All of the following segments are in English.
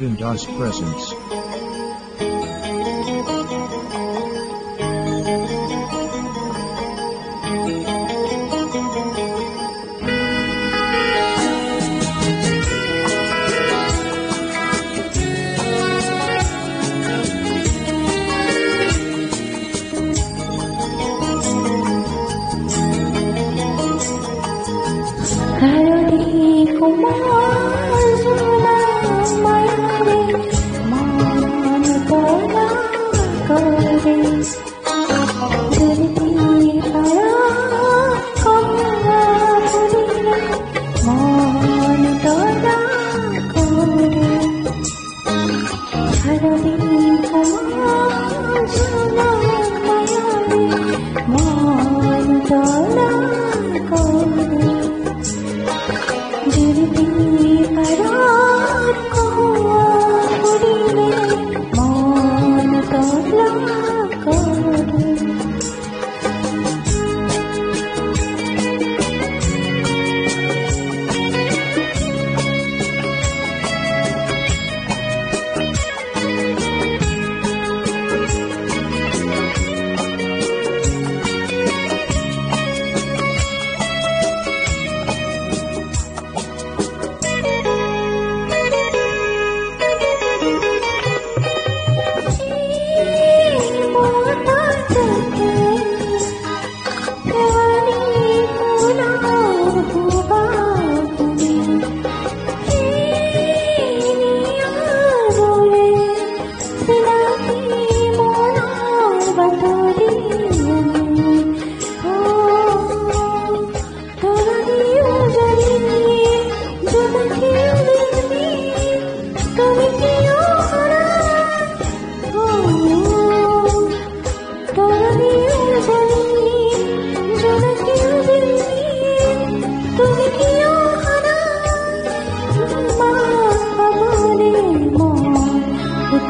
Dundas presence. Hello, Kumar. you.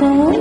Bindas